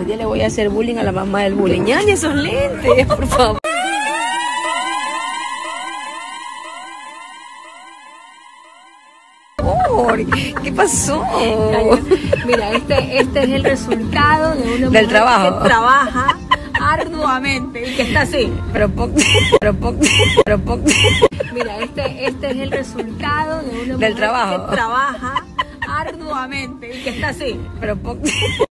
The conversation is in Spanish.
Hoy día le voy a hacer bullying a la mamá del bullying. Ñaña, esos lentes, por favor. ¿Qué pasó? Mira, este, este es el resultado de una Del trabajo. que trabaja arduamente y que está así. Pero poco, pero poco, pero poco. Mira, este, este es el resultado de una Del trabajo. que trabaja arduamente y que está así. Pero poco.